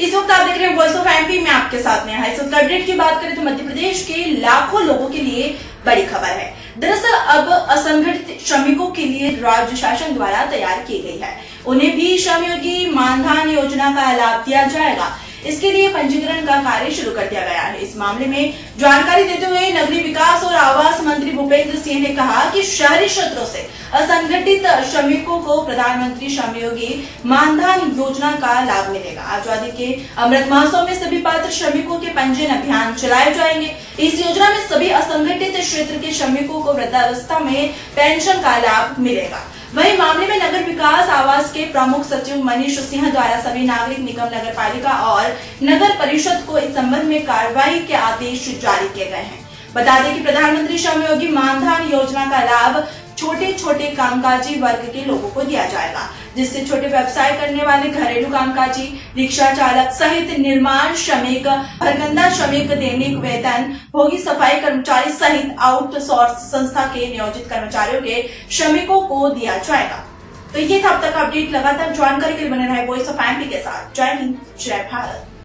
इस वक्त आप देख रहे हैं वॉइस ऑफ़ एमपी में आपके साथ में है। इस वक्त अपडेट की बात करें तो मध्य प्रदेश के लाखों लोगों के लिए बड़ी खबर है। दरअसल, अब असंगठित श्रमिकों के लिए राज्य शासन द्वारा तैयार की गई है। उन्हें भी श्रमयोगी मानधान योजना का लाभ दिया जाएगा। इसके लिए पंजीकरण का कार्य शुरू कर दिया गया है। इस मामले में जानकारी देते हुए नगरीय विकास और आवास सिंह ने कहा कि शहरी क्षेत्रों से असंगठित श्रमिकों को प्रधानमंत्री श्रम योगी मानधन योजना का लाभ मिलेगा। आज़ादी के अमृत महोत्सव में सभी पात्र श्रमिकों के पंजीयन अभियान चलाए जाएँगे। इस योजना में सभी असंगठित क्षेत्र के श्रमिकों को वृद्धावस्था में पेंशन का लाभ मिलेगा। वही मामले में नगर विकास आवास के प्रमुख सचिव मनीष सिंह द्वारा सभी नागरिक निगम नगर पालिका और नगर परिषद को इस संबंध में कार्रवाई के आदेश जारी किए गए हैं। बता दें कि प्रधानमंत्री श्रम योगी मानधन योजना का लाभ छोटे छोटे कामकाजी वर्ग के लोगों को दिया जाएगा, जिससे छोटे व्यवसाय करने वाले, घरेलू कामकाजी, रिक्शा चालक सहित निर्माण श्रमिक भरगंदा श्रमिक दैनिक वेतन, भोगी सफ़ाई कर्मचारी सहित आउटसोर्स संस्था के नियोजित कर्मचारियों के श्रमिकों को दिया जाएगा। तो ये था अब तक अपडेट। लगातार जानकारी के लिए बने रहे वॉइस ऑफ़ एमपी के साथ। जय हिंद, जय भारत।